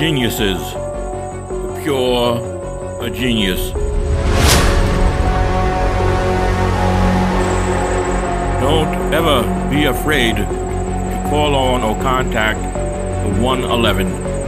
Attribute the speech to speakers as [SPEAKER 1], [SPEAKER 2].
[SPEAKER 1] geniuses. Pure a genius. Don't ever be afraid to call on or contact the 111.